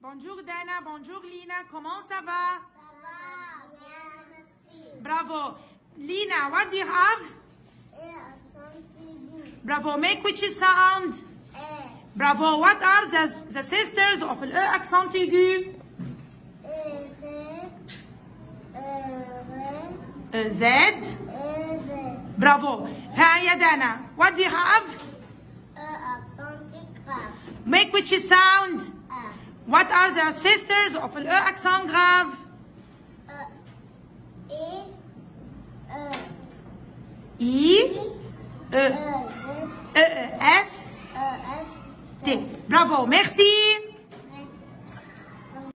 Bonjour Dana, bonjour Lina, comment ça va? Ça va, merci. Bravo. Lina, what do you have? Bravo, make which sound? Bravo, what are the, the sisters of the accent aigu? Uh, Bravo. Hi, Dana, what do you have? E accent Make which sound? What are the sisters of le accent grave? E, I E, E, e, e, e S, T. Bravo, merci.